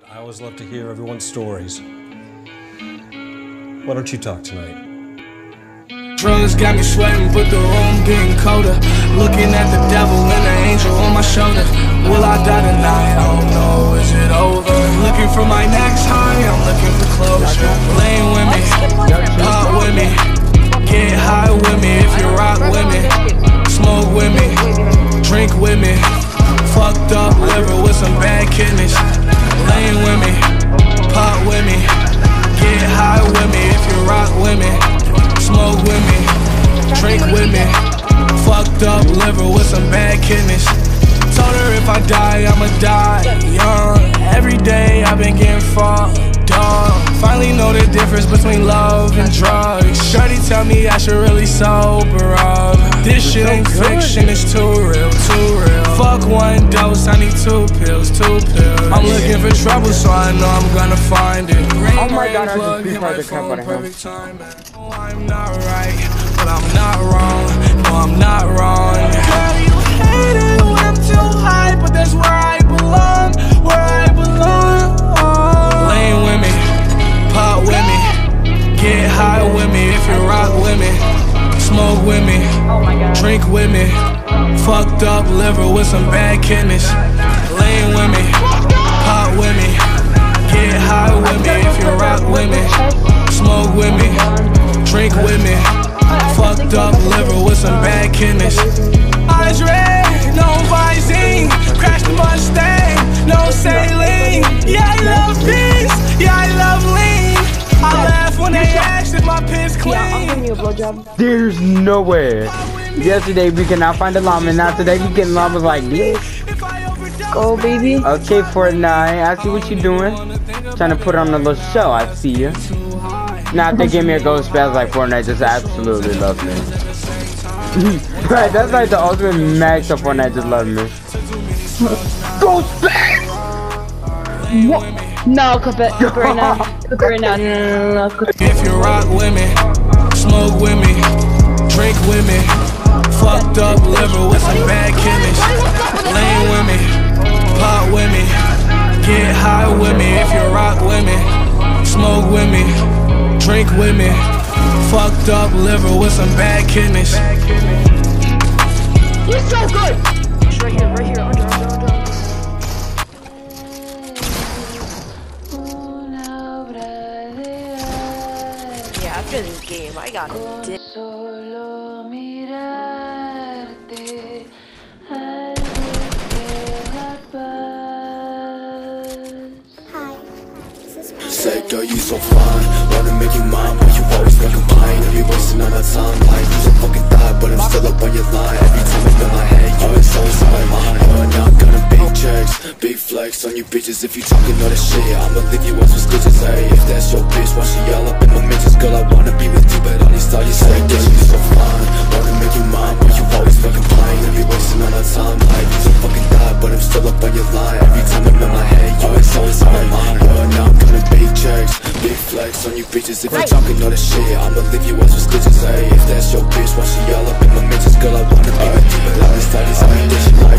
But I always love to hear everyone's stories. Why don't you talk tonight? Drugs got me sweating, but the room getting colder. Looking at the devil and the angel on my shoulder. Will I die tonight? I don't know. Is it over? Looking for my next high. I'm looking for closure. Lean with me, pop with me, get high with me. If you rock with me, smoke with me, drink with me. With me. Fucked up liver with some bad kidneys. Told her if I die, I'ma die young. Every day I've been getting fucked up. Finally know the difference between love and drugs. Shorty tell me I should really sober up. This shit ain't fiction, it's too real, too real. Fuck one dose, I need two pills, two pills. I'm looking for trouble, so I know I'm gonna find it. Oh my God, I just beat her to come on him. perfect time. No, I'm not right, with me, drink with me. Fucked up liver with some bad kidneys. Lean with me, pop with me, get high with me if you rock with me, smoke with me, drink with me. Fucked up liver with some bad kidneys. Eyes red, no Visine, crash the Mustang, I'm giving you a blowjob. There's no way. Yesterday we could not find a llama, now today we getting llamas like this. If I overdose, Go, baby. Okay, Fortnite, I see what you doing. Trying to put on a little show, I see you. Now if they give me a ghost spaz like Fortnite, just absolutely love me. right, that's like the ultimate max of Fortnite just love me. Ghost spaz! What? No, clip it. Clip it right now. It right now. No, no, no, no. It. If you rock with me, with me. If you rock with me, smoke with me, drink with me. Fucked up liver with some bad kidneys. You're so good. It's right here, right here. Under, under, under. Yeah, after this game, I got a girl, you so fine. Wanna make you mine, but you always fucking mine. Every wasting all that time. Like, you so fucking die, but I'm still up on your line. Every time I feel my head, you it's always on my mind. Uh, now I'm gonna big checks, big flex on you bitches. If you talking all that shit, I'ma leave you as suspicious. Hey, if that's your bitch, why she all up in my mentions? Flex on you bitches. If you're talking all this shit, I'ma leave you as suspicious. Hey, if that's your bitch, why she all up in my mentions? Girl, I wanna be with you, but all these thoughts you say,